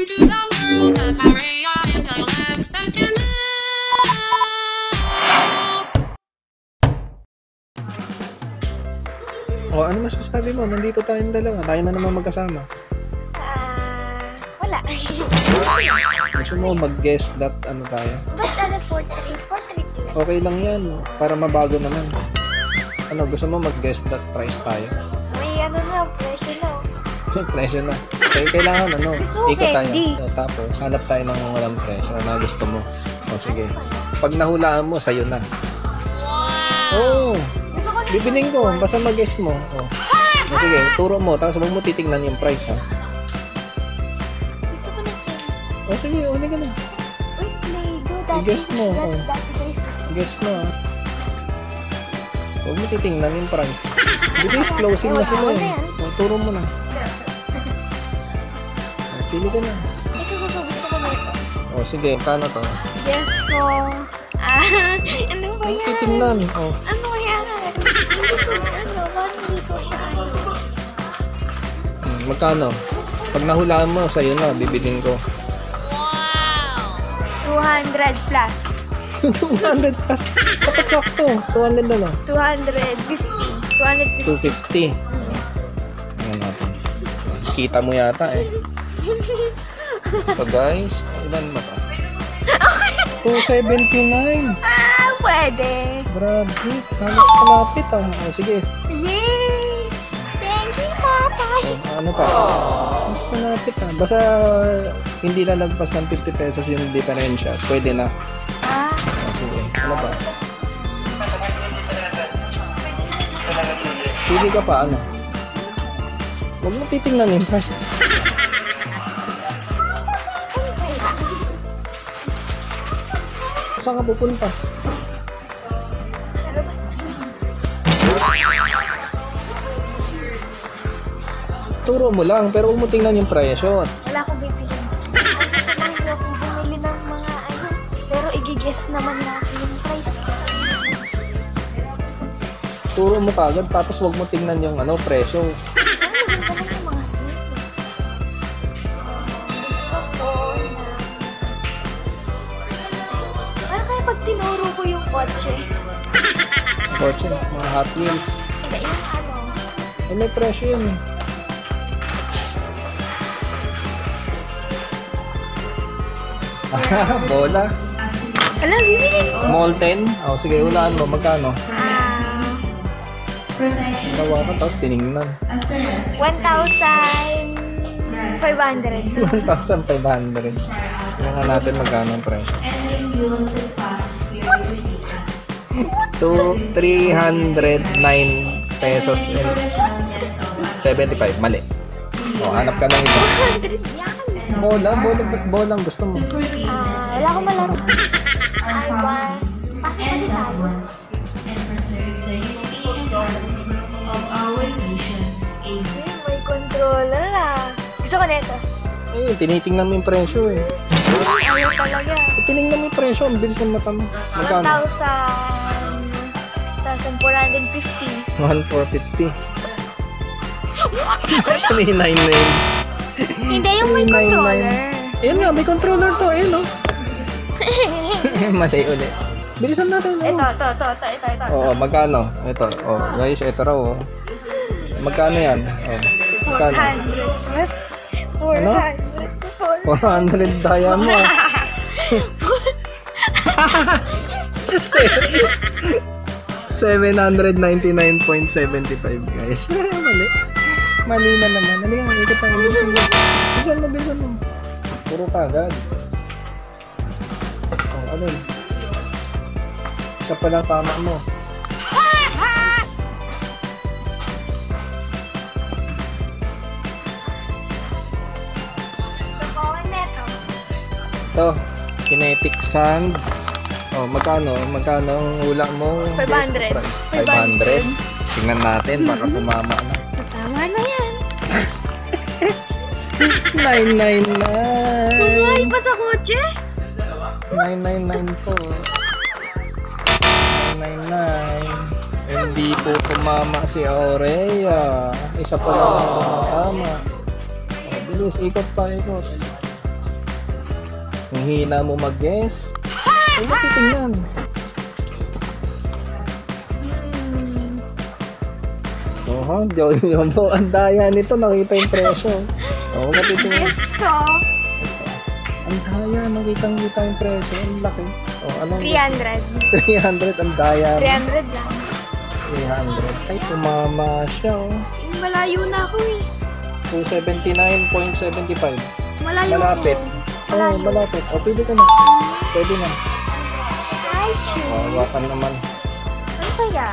into the world of Maria and you know. O, ano masasabi mo? Nandito tayong dalawa. Tayo na naman magkasama. Ah, wala. Gusto mo mag-guess that ano tayo? Ba't ano, portrait? Portrait. Okay lang yan. Para mabago naman. Ano, gusto mo mag-guess that price tayo? presyo na. Okay, kailangan ano, ko ikot tayo. So, tapos, hanap tayo ng walang presyo na gusto mo. O, sige. Pag nahulaan mo, sa'yo na. Oo. Oh, bibiling ko. Basta mag-guess mo. O. O, sige, turo mo. Tapos huwag mo titignan yung price, ha? Gusto ko na. O, sige, uli ka na. Play-Doh. Dati, I-guess mo, Dati, oh. dati guys, gusto Guess mo, ha? Huwag mo titingnan yung price. Bilis, closing na sila eh. O, turo mo na. Pili ka na. Ito, gusto, gusto ko na ito. O, sige, kano to? Yes ko. Ah, ano ba Huwag yan? titingnan. O, Ano yan? Ko, ano, bakit hindi ko siya, ano? Hmm, Magkano? Pag nahulaan mo, sa'yo na, bibiling ko. 200 plus. 200 plus. Dapat sakto. 200 na lang. 250. 250. 250. Ayan natin. Kita mo yata eh. So guys, ilan ba to? 279. Ah, pwede. Grabe. Halos kalapit ah. O, sige. Yay! Thank you, tatay. Ano pa? Mas malapit ah. Basta hindi lalagpas ng 50 pesos yung diferensya. Pwede na. Ah, sige. Ano pa? Pili ka pa ano? Huwag mo titingnan yung price. Saan ka pupunta? Turo mo lang, pero huwag mo tingnan yung presyo. Wala akong ko, hindi akong bumili ng mga ano. Pero i-guess naman natin yung price. Turo mo kagad, tapos huwag mo tingnan yung ano, presyo. Ko yung kotse? Kotse, mga Hot Wheels. Hindi, yung ano? Eh, may presyo yun eh. Ah, bola. Alam, bibili ko. Molten. O, sige, ulaan mo. Magkano? Ah, Tawa ka, tapos tinignan. 1,500. 1,500. Tingnan natin magkano ang presyo. To 309 pesos and 75. Mali. O, hanap ka ng iba. 100 yan. Bola, bola, ba't bola ang gusto mo? Ah, wala akong malaro. I was... Pasok kasi tayo. Hmm, may controller ah. Gusto ko nito. Eh, tinitingnan mo yung presyo eh. Ayaw talaga. Tinignan mo yung presyo, ang bilis ng mata mo. Magkano? 1,000... 1,450. 1,450. 399. Hindi yung may 399. controller. Ayun nga, may controller to. Ayun oh. Mali ulit. Bilisan natin. ito, Oh. ito, ito, ito, ito, ito. Oo, magkano? Ito. Oh, guys, ito raw oh. Magkano yan? Oh. Magkano? 400 plus Ano? 400. 400 daya mo. Seven hundred point guys. Mali. Mali na naman. Yan? Ikot tayo. Bilisan mo. Bilisan mo, bilisan mo. Puro kagad. Oh, ano? Isa pa lang tama mo. Ito, kinetic sand. Oh, magkano? Magkano ang hula mo? 500. Price? 500. Tingnan natin, baka tumama na. Tama na yan. 999. Masuhay pa sa kotse. 999 po. 999. Hindi po tumama si Aurea. Isa pa lang ang tumatama. Oh, bilis, ikot pa, ikot. Ang hina mo mag-guess. Ay, matitingnan. Hmm. Oho, yun po. Ang daya nito. Nakita yung presyo. Oo, matitingnan. Guess ko, Ang daya. Nakita-kita yung presyo. Ang laki. O, anong? 300. 300. Ang daya. 300 lang. 300. Ay, tumama siya. Oh. Malayo na ako eh. 279.75. Malayo Malapit. ako. Oo, oh, malapit. O, pwede ka na. Pwede na. I O, choose. hawakan naman. Ano kaya?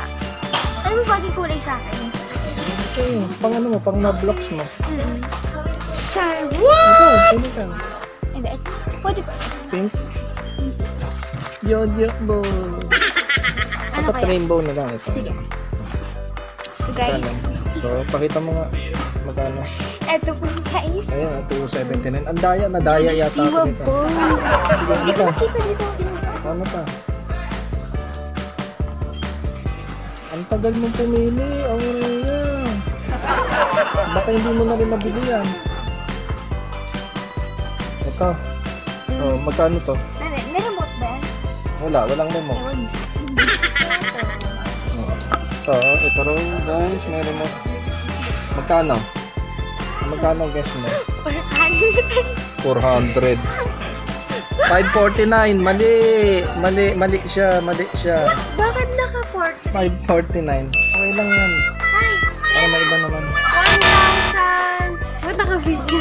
Ano ba bagay kulay sa akin? Okay, pang ano mo, pang na-blocks mo. Mm. Sir, Ito, pwede ka. Hindi, ito. Pwede ba? Pink. Yoyo ball. Ano Dapat kaya? rainbow na lang ito. Sige. Ito guys. So, pakita mo nga. Magkano? Ito po guys. Ayan, ah, 279. Ang daya, nadaya yata ako nito. po. Sige, ano Hindi ko nakita dito. Ano pa? Ang tagal mong pumili, Aurea. Baka hindi mo na rin mabili yan. Ito. Oh, magkano to? Ano, may remote ba? Wala, walang memo. Ewan. Ito, ito raw guys, meron mo. Magkano? Magkano guess mo? 400. 400. 549, mali. Mali, mali siya, mali siya. Bakit naka-port? 549. Okay lang yan. Ay, Para may iba naman. 1,000. Ba't naka-video?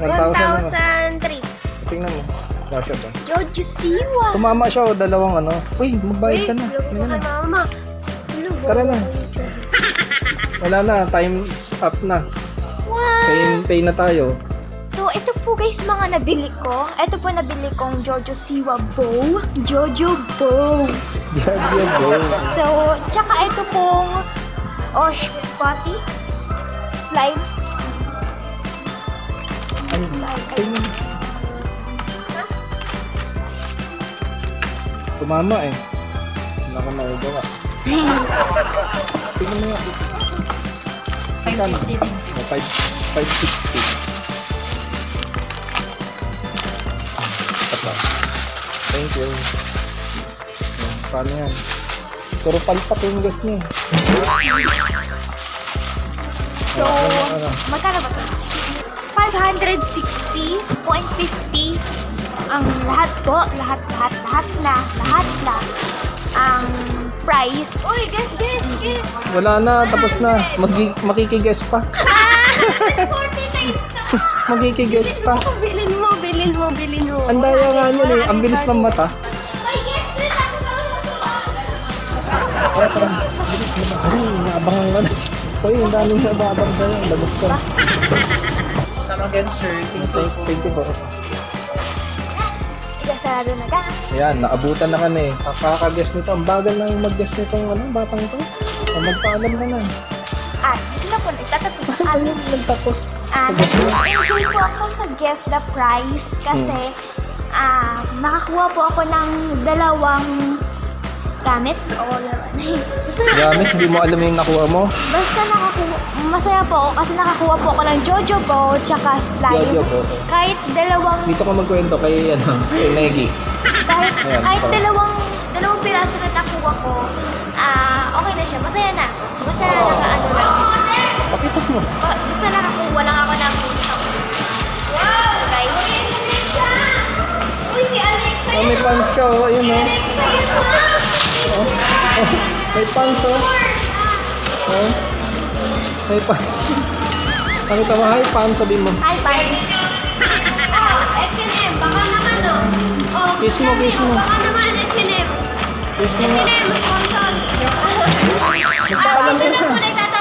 1,000 1,003. Tingnan mo. Kasha ba? Jojo Siwa. Tumama siya o dalawang ano. Uy, magbayad ka na. Kay mo. mama. Tara na. Wala na, time up na. Pain, pain na tayo. So, ito po guys, mga nabili ko. Ito po nabili kong Jojo Siwa Bow. Jojo Bow. Jojo Bow. So, tsaka ito pong Osh Potty. Slime. Ay, ay. Tumama eh. Naka na ka. Tingnan mo nga. Ay, 560. Ah, ito. Thank you. Ayan, paano yan? Puro palpat yung gas niya. Eh. So, magkano ba ito? 560.50 ang lahat po, lahat, lahat, lahat na, lahat na ang price. Uy, guess, guess, guess! Wala na, tapos na. Mag- makikiguess pa. Makikiguess pa. Bilin mo, bilin mo, bilin mo. Ang daya nga nun eh. Ang bilis ng mata. Ay, naabangan ka na. Uy, ang daming naababang sa'yo. Labas ka. Thank, thank you po. Igasarado na ka. Ayan, naabutan na ka na eh. Kakaka-guess nito. Ang bagal na yung mag-guess nitong ano, batang to. Magpaalam ka na. Ah, hindi na po nagtatapos ang Ano nagtapos? Ah, nag-enjoy po ako sa Guess the Prize kasi ah nakakuha po ako ng dalawang gamit. O, basta, Gamit, hindi mo alam yung nakuha mo. basta nakakuha, masaya po ako kasi nakakuha po ako ng Jojo Bow tsaka slime. Jojo Bow. Kahit dalawang, Dito ka magkwento kay, ano, kay Maggie. kahit, Ayan, kahit ito. dalawang, dalawang piraso na nakuha ko, ah okay na siya. Masaya na. Basta naka ano lang. Pakita mo. Oh, nakakuha lang ako ng gusto. Wow! Guys. Uy, si Alexa Oh, may pants ka, oh. Ayun, oh. Oh, oh, may pants, oh. Oh. May pants. Pakita mo, hi, pants, sabi mo. Hi, Pines. Oh, H&M, baka naman oh. Oh, Kiss mo, kiss mo. Baka naman H&M. Kiss mo. H&M, sponsor. Magpaalam Dito ka na na.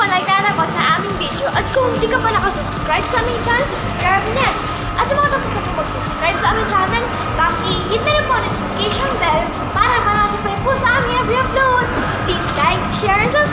Po nagtatapos. Bye-bye! At dito na po nagtatapos sa aming video. At kung hindi ka pa nakasubscribe sa aming channel, subscribe na. At sa mga tapos na mag-subscribe sa aming channel, paki-hit na rin po notification bell para ma-notify po sa aming every upload. Please like, share, and subscribe